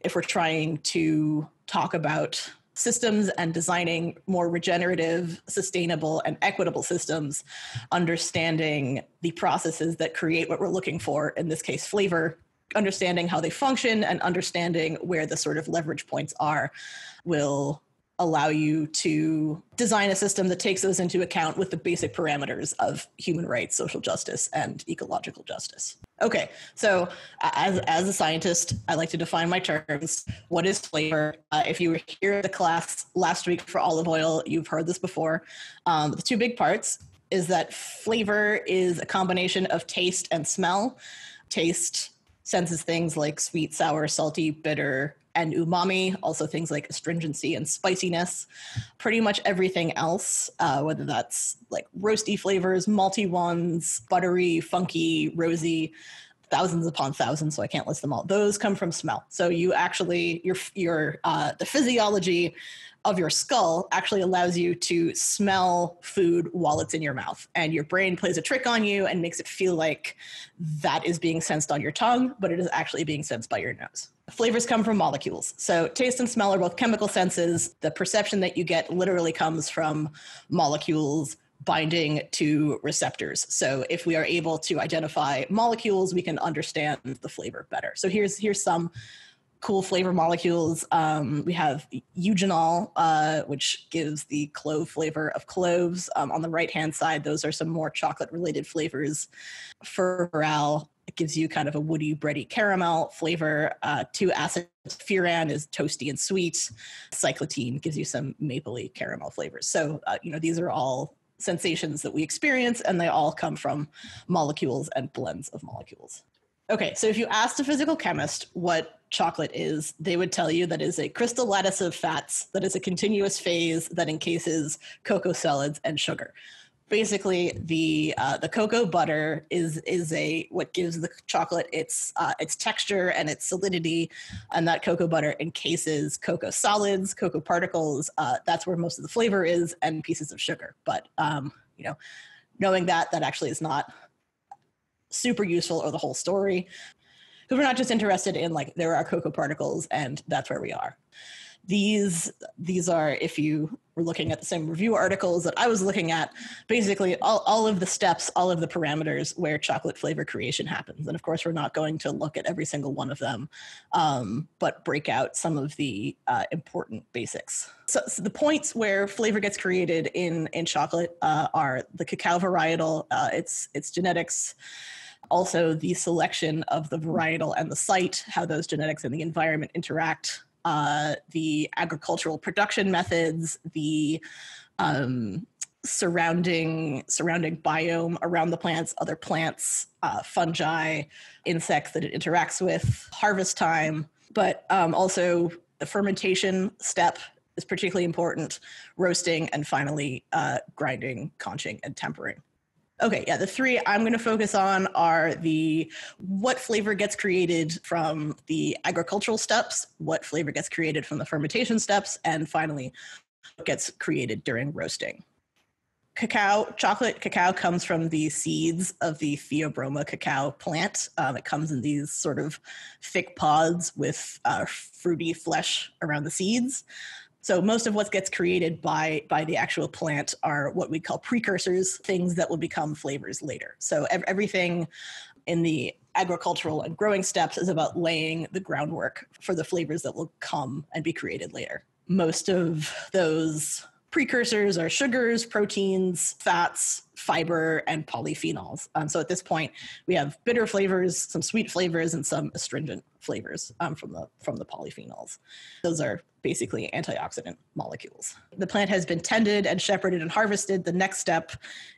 If we're trying to talk about systems and designing more regenerative, sustainable, and equitable systems, understanding the processes that create what we're looking for, in this case, flavor, understanding how they function, and understanding where the sort of leverage points are will allow you to design a system that takes those into account with the basic parameters of human rights, social justice, and ecological justice. Okay, so as, as a scientist, I like to define my terms. What is flavor? Uh, if you were here at the class last week for olive oil, you've heard this before. Um, the two big parts is that flavor is a combination of taste and smell. Taste senses things like sweet, sour, salty, bitter, and umami, also things like astringency and spiciness. Pretty much everything else, uh, whether that's like roasty flavors, malty ones, buttery, funky, rosy, thousands upon thousands, so I can't list them all. Those come from smell. So you actually your your uh, the physiology of your skull actually allows you to smell food while it's in your mouth. And your brain plays a trick on you and makes it feel like that is being sensed on your tongue, but it is actually being sensed by your nose. Flavors come from molecules. So taste and smell are both chemical senses. The perception that you get literally comes from molecules binding to receptors. So if we are able to identify molecules, we can understand the flavor better. So here's here's some cool flavor molecules. Um, we have eugenol, uh, which gives the clove flavor of cloves. Um, on the right hand side, those are some more chocolate related flavors. Furfural it gives you kind of a woody, bready caramel flavor. Uh, 2-acid furan is toasty and sweet. Cyclotene gives you some mapley caramel flavors. So, uh, you know, these are all sensations that we experience, and they all come from molecules and blends of molecules. Okay, so if you asked a physical chemist what chocolate is, they would tell you that is a crystal lattice of fats that is a continuous phase that encases cocoa solids and sugar. Basically, the uh, the cocoa butter is is a what gives the chocolate its uh, its texture and its solidity, and that cocoa butter encases cocoa solids, cocoa particles. Uh, that's where most of the flavor is, and pieces of sugar. But um, you know, knowing that that actually is not super useful or the whole story. Because we're not just interested in like there are cocoa particles and that's where we are. These these are if you were looking at the same review articles that I was looking at, basically all, all of the steps, all of the parameters where chocolate flavor creation happens. And of course, we're not going to look at every single one of them, um, but break out some of the uh, important basics. So, so, the points where flavor gets created in in chocolate uh, are the cacao varietal, uh, its its genetics also the selection of the varietal and the site, how those genetics and the environment interact, uh, the agricultural production methods, the um, surrounding surrounding biome around the plants, other plants, uh, fungi, insects that it interacts with, harvest time, but um, also the fermentation step is particularly important, roasting, and finally uh, grinding, conching, and tempering. Okay, yeah, the three I'm going to focus on are the what flavor gets created from the agricultural steps, what flavor gets created from the fermentation steps, and finally, what gets created during roasting. Cacao, chocolate cacao comes from the seeds of the Theobroma cacao plant. Um, it comes in these sort of thick pods with uh, fruity flesh around the seeds. So most of what gets created by by the actual plant are what we call precursors, things that will become flavors later. So ev- everything in the agricultural and growing steps is about laying the groundwork for the flavors that will come and be created later. Most of those precursors are sugars, proteins, fats, fiber, and polyphenols. Um, so at this point, we have bitter flavors, some sweet flavors, and some astringent flavors um, from the from the polyphenols. Those are basically antioxidant molecules. The plant has been tended and shepherded and harvested. The next step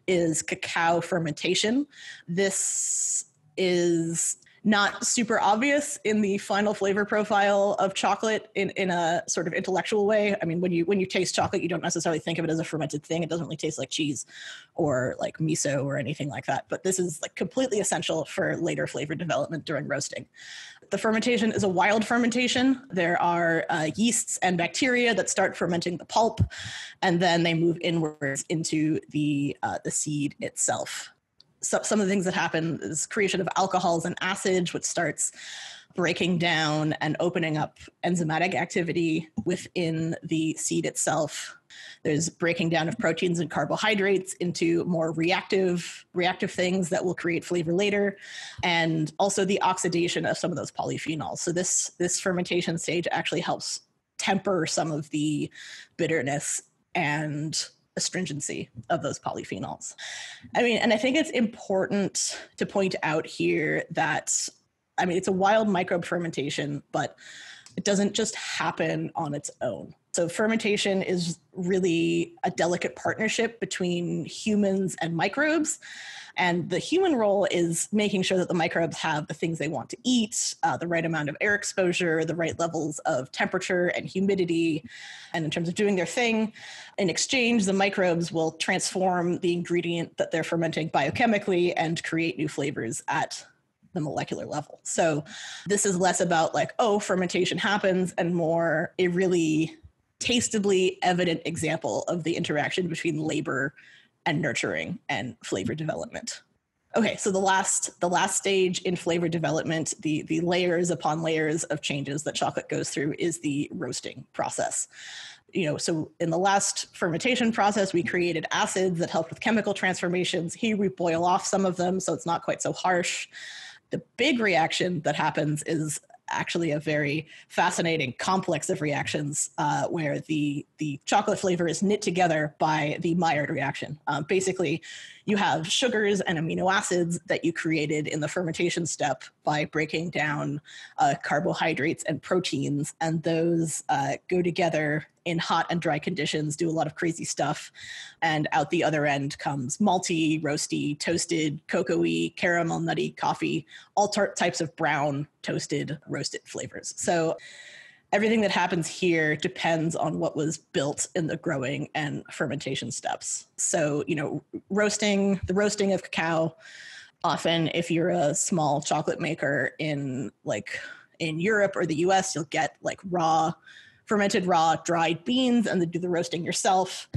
is cacao fermentation. This is not super obvious in the final flavor profile of chocolate in, in a sort of intellectual way. I mean, when you when you taste chocolate, you don't necessarily think of it as a fermented thing. It doesn't really taste like cheese or like miso or anything like that. But this is like completely essential for later flavor development during roasting. The fermentation is a wild fermentation. There are uh, yeasts and bacteria that start fermenting the pulp, and then they move inwards into the uh, the seed itself so, some of the things that happen is creation of alcohols and acids, which starts breaking down and opening up enzymatic activity within the seed itself. There's breaking down of proteins and carbohydrates into more reactive reactive things that will create flavor later, and also the oxidation of some of those polyphenols. So this this fermentation stage actually helps temper some of the bitterness and astringency of those polyphenols. I mean, and I think it's important to point out here that, I mean, it's a wild microbe fermentation, but it doesn't just happen on its own. So, fermentation is really a delicate partnership between humans and microbes. And the human role is making sure that the microbes have the things they want to eat, uh, the right amount of air exposure, the right levels of temperature and humidity. And in terms of doing their thing, in exchange, the microbes will transform the ingredient that they're fermenting biochemically and create new flavors at the molecular level. So this is less about like, oh, fermentation happens, and more a really tastably evident example of the interaction between labor and nurturing and flavor development. Okay, so the last the last stage in flavor development, the the layers upon layers of changes that chocolate goes through is the roasting process. You know, so in the last fermentation process, we created acids that helped with chemical transformations. Here we boil off some of them so it's not quite so harsh. The big reaction that happens is actually a very fascinating complex of reactions uh, where the the chocolate flavor is knit together by the Maillard reaction. Um, basically, you have sugars and amino acids that you created in the fermentation step by breaking down uh, carbohydrates and proteins, and those uh, go together in hot and dry conditions, do a lot of crazy stuff. And out the other end comes malty, roasty, toasted, cocoa caramel, nutty coffee, all tar- types of brown, toasted, roasted flavors. So everything that happens here depends on what was built in the growing and fermentation steps. So, you know, roasting, the roasting of cacao, often if you're a small chocolate maker in like in Europe or the US, you'll get like raw, fermented raw dried beans and then do the roasting yourself.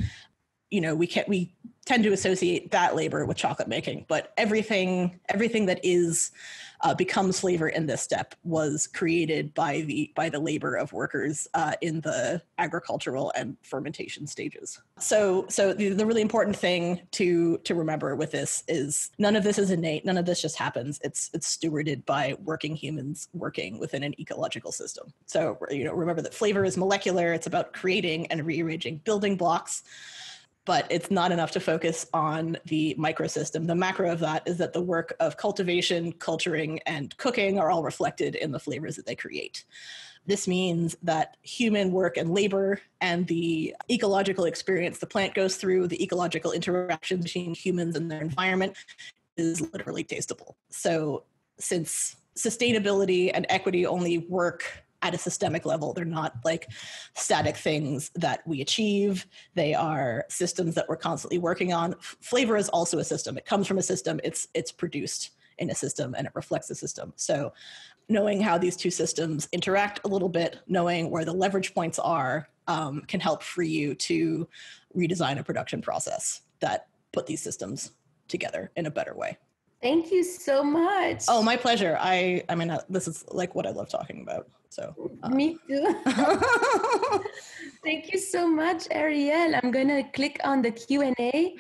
You know, we can't we tend to associate that labor with chocolate making, but everything everything that is uh, becomes flavor in this step was created by the by the labor of workers uh, in the agricultural and fermentation stages. So so the, the really important thing to to remember with this is none of this is innate. None of this just happens. It's it's stewarded by working humans working within an ecological system. So you know remember that flavor is molecular. It's about creating and rearranging building blocks but it's not enough to focus on the microsystem. The macro of that is that the work of cultivation, culturing, and cooking are all reflected in the flavors that they create. This means that human work and labor and the ecological experience the plant goes through, the ecological interaction between humans and their environment is literally tasteable. So, since sustainability and equity only work at a systemic level. They're not like static things that we achieve. They are systems that we're constantly working on. Flavor is also a system. It comes from a system. It's it's produced in a system and it reflects the system. So knowing how these two systems interact a little bit, knowing where the leverage points are, um, can help free you to redesign a production process that put these systems together in a better way. Thank you so much. Oh, my pleasure. I I mean, uh, this is like what I love talking about. So uh. me too. Thank you so much, Arielle. I'm gonna click on the Q and A.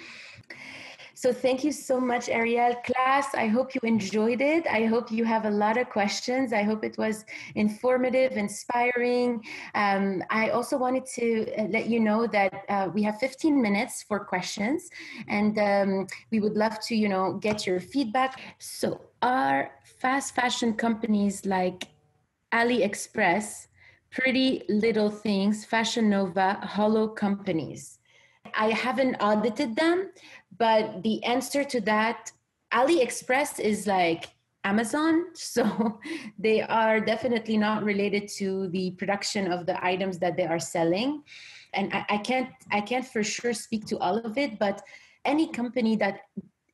So thank you so much, Arielle. Class, I hope you enjoyed it. I hope you have a lot of questions. I hope it was informative, inspiring. Um, I also wanted to uh, let you know that uh, we have 15 minutes for questions, and um, we would love to, you know, get your feedback. So are fast fashion companies like AliExpress, Pretty Little Things, Fashion Nova, Hollow companies? I haven't audited them, but the answer to that, AliExpress is like Amazon. So they are definitely not related to the production of the items that they are selling. And I, I can't I can't for sure speak to all of it, but any company that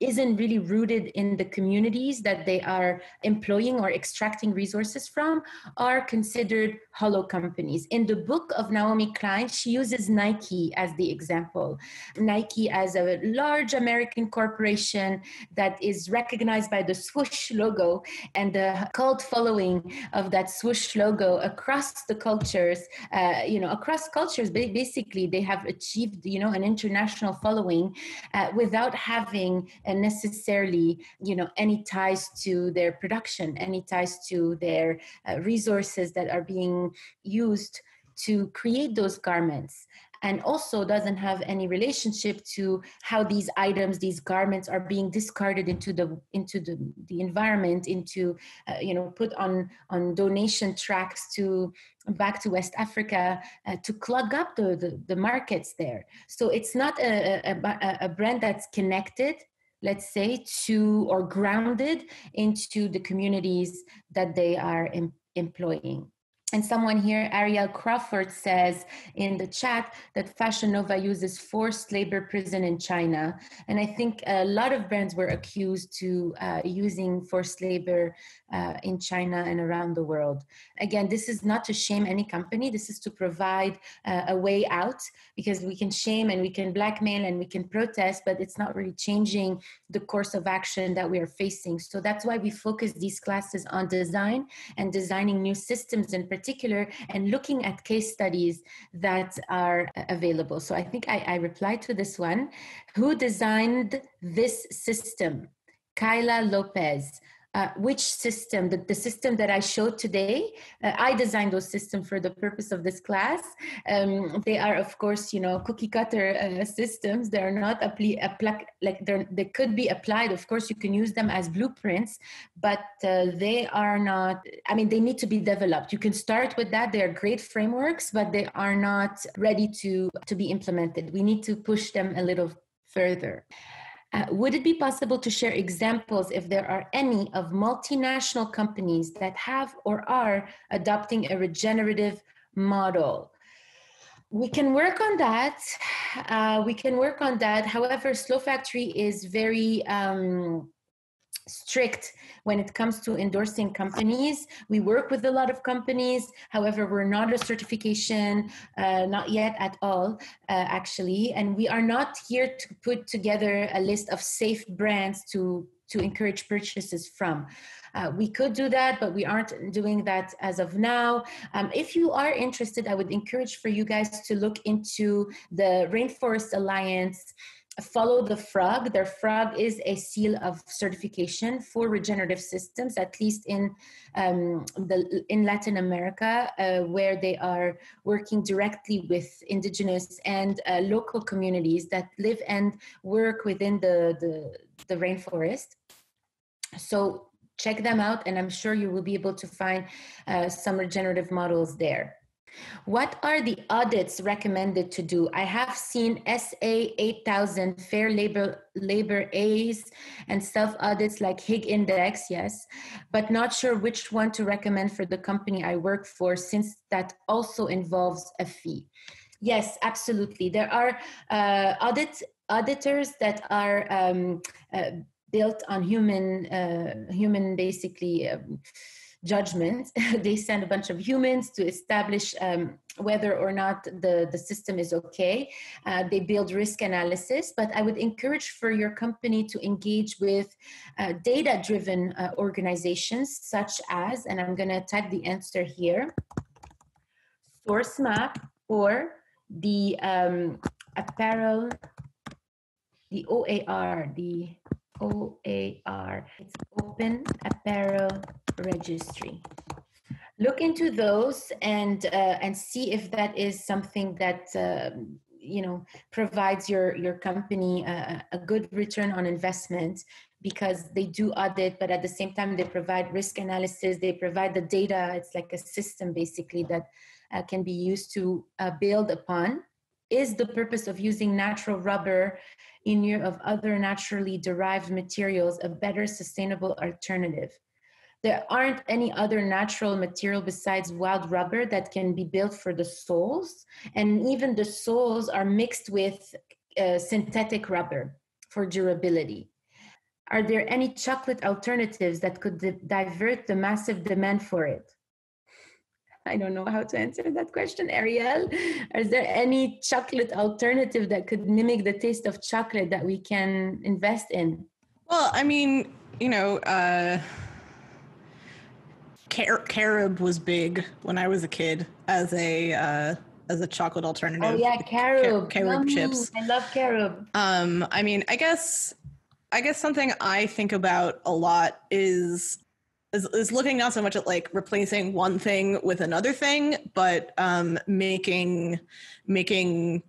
isn't really rooted in the communities that they are employing or extracting resources from are considered hollow companies. In the book of Naomi Klein, she uses Nike as the example. Nike as a large American corporation that is recognized by the swoosh logo and the cult following of that swoosh logo across the cultures, uh, you know, across cultures, basically they have achieved, you know, an international following uh, without having necessarily you know any ties to their production any ties to their uh, resources that are being used to create those garments. And also doesn't have any relationship to how these items these garments are being discarded into the into the, the environment into uh, you know put on on donation tracks to back to west africa uh, to clog up the, the, the markets there. So it's not a, a, a brand that's connected let's say to or grounded into the communities that they are em- employing and someone here, Ariel Crawford, says in the chat that Fashion Nova uses forced labor prison in China. And I think a lot of brands were accused to uh, using forced labor uh, in China and around the world. Again, this is not to shame any company. This is to provide uh, a way out because we can shame and we can blackmail and we can protest, but it's not really changing the course of action that we are facing. So that's why we focus these classes on design and designing new systems in particular and looking at case studies that are available. So I think I, I replied to this one. Who designed this system? Kyla Lopez uh, which system, the, the system that I showed today, uh, I designed those systems for the purpose of this class. Um, they are, of course, you know, cookie cutter uh, systems. They are not appli- apply, like they could be applied. Of course, you can use them as blueprints, but uh, they are not. I mean, they need to be developed. You can start with that. They are great frameworks, but they are not ready to to be implemented. We need to push them a little further. Uh, would it be possible to share examples, if there are any, of multinational companies that have or are adopting a regenerative model? We can work on that. Uh, we can work on that. However, Slow Factory is very um, strict when it comes to endorsing companies. We work with a lot of companies. However, we're not a certification, uh, not yet at all, uh, actually. And we are not here to put together a list of safe brands to, to encourage purchases from. Uh, we could do that, but we aren't doing that as of now. Um, if you are interested, I would encourage for you guys to look into the Rainforest Alliance follow the frog. Their frog is a seal of certification for regenerative systems at least in um, the in latin america uh, where they are working directly with indigenous and uh, local communities that live and work within the, the the rainforest. So check them out and i'm sure you will be able to find uh, some regenerative models there what are the audits recommended to do? I have seen SA 8000 fair labor labor A's and self audits like Higg Index, yes, but not sure which one to recommend for the company I work for since that also involves a fee. Yes, absolutely. There are uh, audit auditors that are um, uh, built on human uh, human basically. Um, judgment. they send a bunch of humans to establish um, whether or not the, the system is okay. Uh, they build risk analysis, but I would encourage for your company to engage with uh, data driven uh, organizations such as, and I'm going to type the answer here Sourcemap or the um, apparel, the OAR, the OAR. It's Open Apparel Registry. Look into those and uh, and see if that is something that uh, you know provides your your company a, a good return on investment because they do audit but at the same time they provide risk analysis they provide the data. It's like a system basically that uh, can be used to uh, build upon. Is the purpose of using natural rubber in lieu of other naturally derived materials a better sustainable alternative there aren't any other natural material besides wild rubber that can be built for the soles and even the soles are mixed with uh, synthetic rubber for durability are there any chocolate alternatives that could di- divert the massive demand for it I don't know how to answer that question, Arielle. Is there any chocolate alternative that could mimic the taste of chocolate that we can invest in? Well, I mean, you know, uh, car- carob was big when I was a kid as a uh, as a chocolate alternative. Oh yeah, carob, Car- carob chips. I love carob. Um, I mean, I guess I guess something I think about a lot is is, is looking not so much at like replacing one thing with another thing, but um, making making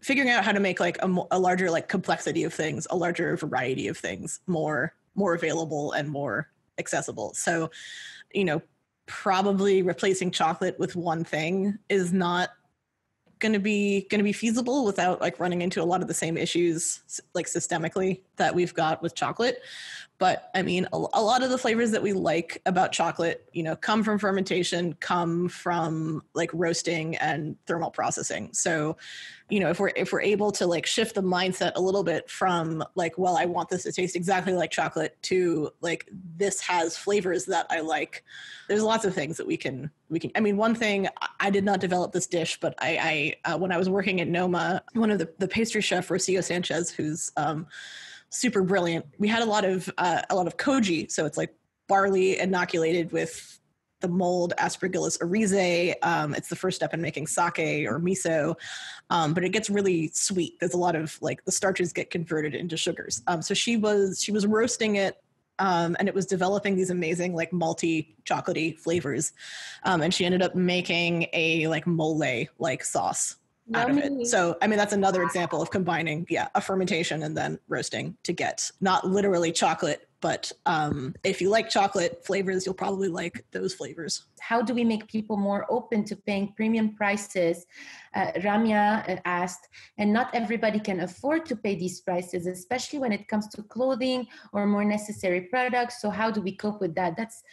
figuring out how to make like a, a larger like complexity of things, a larger variety of things more more available and more accessible. So, you know, probably replacing chocolate with one thing is not going to be going to be feasible without like running into a lot of the same issues like systemically that we've got with chocolate. But i mean a, a, lot of the flavors that we like about chocolate you know come from fermentation come from like roasting and thermal processing. So you know if we're if we're able to like shift the mindset a little bit from like well i want this to taste exactly like chocolate to like this has flavors that i like there's lots of things that we can we can i mean one thing i did not develop this dish but i i uh, when i was working at noma one of the the pastry chef rosio sanchez who's um super brilliant. We had a lot of uh, a lot of koji, so it's like barley inoculated with the mold Aspergillus oryzae. Um, it's the first step in making sake or miso, um, but it gets really sweet. There's a lot of like the starches get converted into sugars. Um, so she was she was roasting it. Um, and it was developing these amazing like malty chocolatey flavors um, and she ended up making a like mole like sauce out of it. So, I mean, that's another example of combining, yeah, a fermentation and then roasting to get not literally chocolate, but um, if you like chocolate flavors, you'll probably like those flavors. How do we make people more open to paying premium prices? Uh, Ramya uh, asked, and not everybody can afford to pay these prices, especially when it comes to clothing or more necessary products. So, how do we cope with that? That's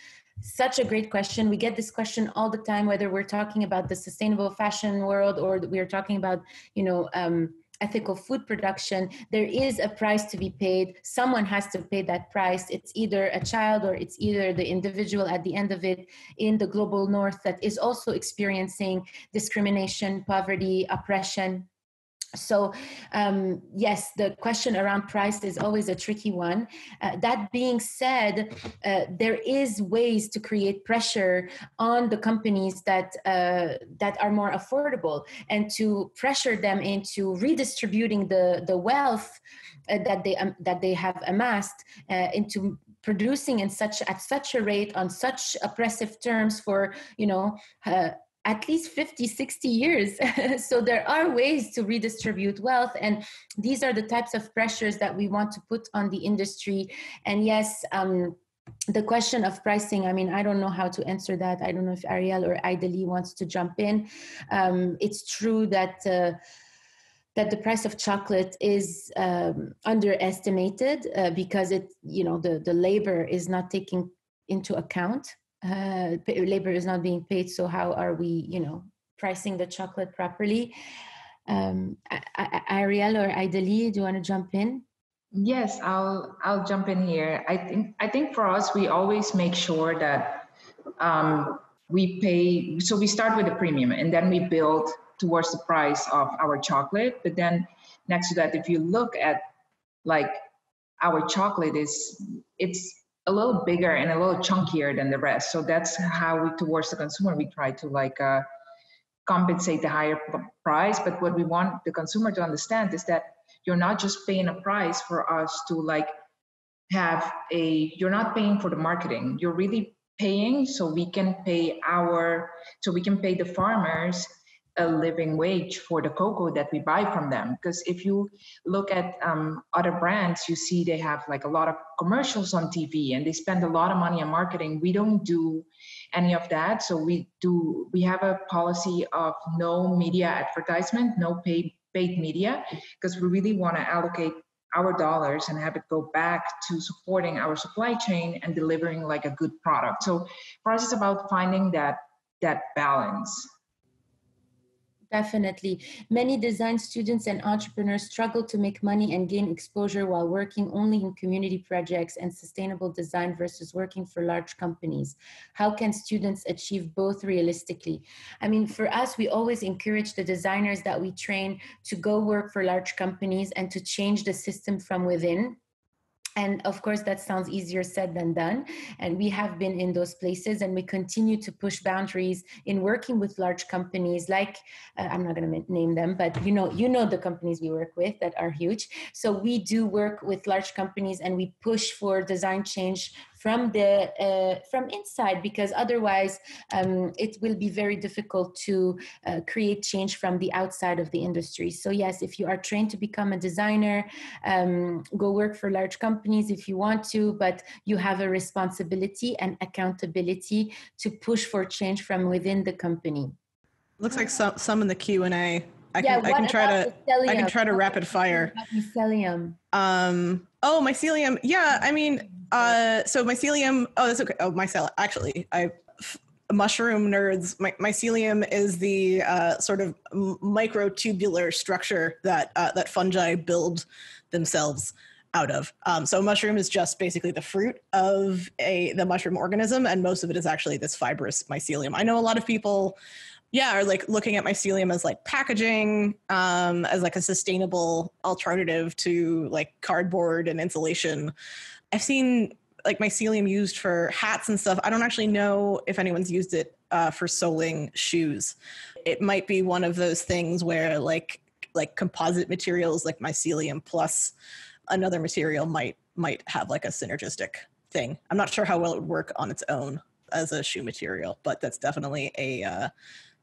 such a great question. We get this question all the time, whether we're talking about the sustainable fashion world or we're talking about, you know, um, ethical food production. There is a price to be paid. Someone has to pay that price. It's either a child or it's either the individual at the end of it in the global north that is also experiencing discrimination, poverty, oppression so um, yes the question around price is always a tricky one. Uh, that being said uh, there is ways to create pressure on the companies that uh, that are more affordable and to pressure them into redistributing the the wealth uh, that they um, that they have amassed uh, into producing in such at such a rate on such oppressive terms for you know uh, at least 50 60 years. So there are ways to redistribute wealth and these are the types of pressures that we want to put on the industry. And yes um, the question of pricing i mean i don't know how to answer that. I don't know if arielle or idali wants to jump in. Um, it's true that uh, that the price of chocolate is um, underestimated uh, because it you know the, the labor is not taking into account uh, labor is not being paid so how are we you know pricing the chocolate properly? Um, arielle or idali do you want to jump in? Yes i'll i'll jump in here. I think i think for us we always make sure that um, we pay so we start with a premium and then we build towards the price of our chocolate. But then next to that if you look at like our chocolate is it's a little bigger and a little chunkier than the rest. So that's how we, towards the consumer, we try to like uh, compensate the higher price. But what we want the consumer to understand is that you're not just paying a price for us to like have a, you're not paying for the marketing. You're really paying so we can pay our, so we can pay the farmers a living wage for the cocoa that we buy from them. Because if you look at um, other brands, you see they have like a lot of commercials on TV and they spend a lot of money on marketing. We don't do any of that. So we do, we have a policy of no media advertisement, no paid, paid media, because we really want to allocate our dollars and have it go back to supporting our supply chain and delivering like a good product. So for us, it's about finding that that balance Definitely. Many design students and entrepreneurs struggle to make money and gain exposure while working only in community projects and sustainable design versus working for large companies. How can students achieve both realistically? I mean, for us, we always encourage the designers that we train to go work for large companies and to change the system from within and of course that sounds easier said than done. And we have been in those places and we continue to push boundaries in working with large companies like uh, i'm not going to name them but you know you know the companies we work with that are huge. So we do work with large companies and we push for design change from the uh, from inside because otherwise um, it will be very difficult to uh, create change from the outside of the industry so yes if you are trained to become a designer um, go work for large companies if you want to but you have a responsibility and accountability to push for change from within the company looks like some some in the q&a I can, yeah, I can try to mycelium? I can try to rapid fire. Mycelium. Um. Oh, mycelium. Yeah. I mean, uh. So mycelium. Oh, that's okay. Oh, mycelium. Actually, I mushroom nerds. My, mycelium is the uh, sort of microtubular structure that uh, that fungi build themselves out of. Um, so a mushroom is just basically the fruit of a the mushroom organism, and most of it is actually this fibrous mycelium. I know a lot of people yeah, are like looking at mycelium as like packaging, um, as like a sustainable alternative to like cardboard and insulation. I've seen like mycelium used for hats and stuff. I don't actually know if anyone's used it uh, for soling shoes. It might be one of those things where like like composite materials like mycelium plus another material might might have like a synergistic thing. I'm not sure how well it would work on its own as a shoe material, but that's definitely a uh,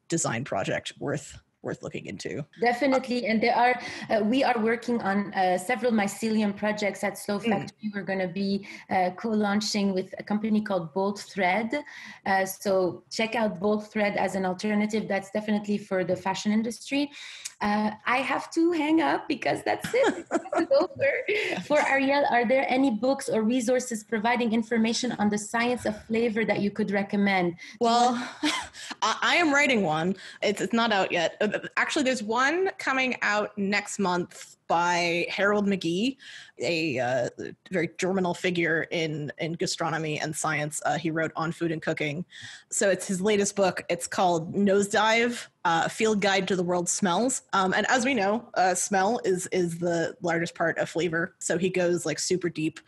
design project worth worth looking into. Definitely, and there are uh, we are working on uh, several mycelium projects at Slow mm. Factory. Mm. We're going to be uh, co-launching with a company called Bolt Thread. Uh, so check out Bolt Thread as an alternative. That's definitely for the fashion industry. Uh, I have to hang up because that's it. it's over. For Arielle, are there any books or resources providing information on the science of flavor that you could recommend? Well, I am writing one. It's, it's not out yet. Actually, there's one coming out next month by Harold McGee, a uh, very germinal figure in, in gastronomy and science. Uh, he wrote On Food and Cooking. So it's his latest book. It's called Nosedive, uh, Field Guide to the World's Smells. Um, and as we know, uh, smell is, is the largest part of flavor. So he goes like super deep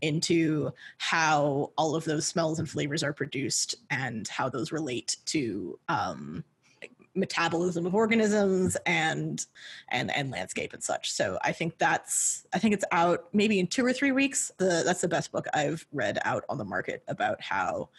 into how all of those smells and flavors are produced and how those relate to um, metabolism of organisms and and and landscape and such. So I think that's I think it's out maybe in two or three weeks. The that's the best book I've read out on the market about how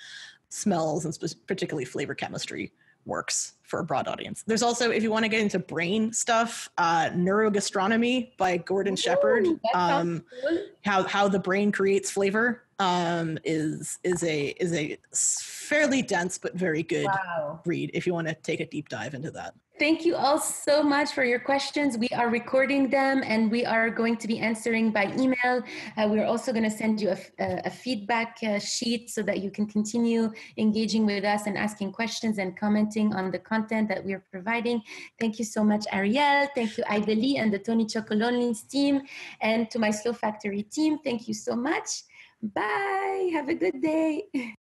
smells and spe- particularly flavor chemistry works for a broad audience. There's also, if you want to get into brain stuff, uh, Neurogastronomy by Gordon Shepherd. Um, cool. How how the brain creates flavor um, is is a is a fairly dense but very good wow. read if you want to take a deep dive into that. Thank you all so much for your questions. We are recording them and we are going to be answering by email. Uh, we're also going to send you a, a, a feedback uh, sheet so that you can continue engaging with us and asking questions and commenting on the content that we are providing. Thank you so much, Arielle. Thank you, Idali and the Tony Chocolonely's team. And to my Slow Factory team, thank you so much. Bye. Have a good day.